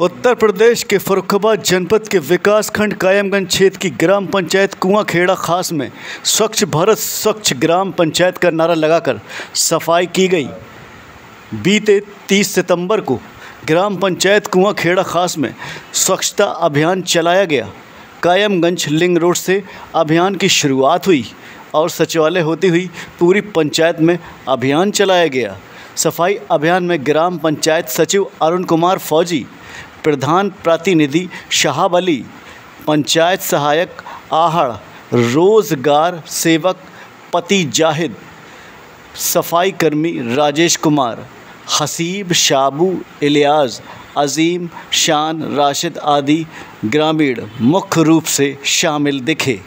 उत्तर प्रदेश के फरुखाबाद जनपद के विकास खंड कायमगंज क्षेत्र की ग्राम पंचायत कुआँ खेड़ा खास में स्वच्छ भारत, स्वच्छ ग्राम पंचायत का नारा लगाकर सफ़ाई की गई। बीते 30 सितंबर को ग्राम पंचायत कुआँ खेड़ा खास में स्वच्छता अभियान चलाया गया। कायमगंज लिंग रोड से अभियान की शुरुआत हुई और सचिवालय होती हुई पूरी पंचायत में अभियान चलाया गया। सफ़ाई अभियान में ग्राम पंचायत सचिव अरुण कुमार फौजी, प्रधान प्रतिनिधि शहाब अली, पंचायत सहायक आहड़, रोज़गार सेवक पति जाहिद, सफ़ाई कर्मी राजेश कुमार, हसीब शाबू इलियाज अजीम, शान, राशिद आदि ग्रामीण मुख्य रूप से शामिल दिखे।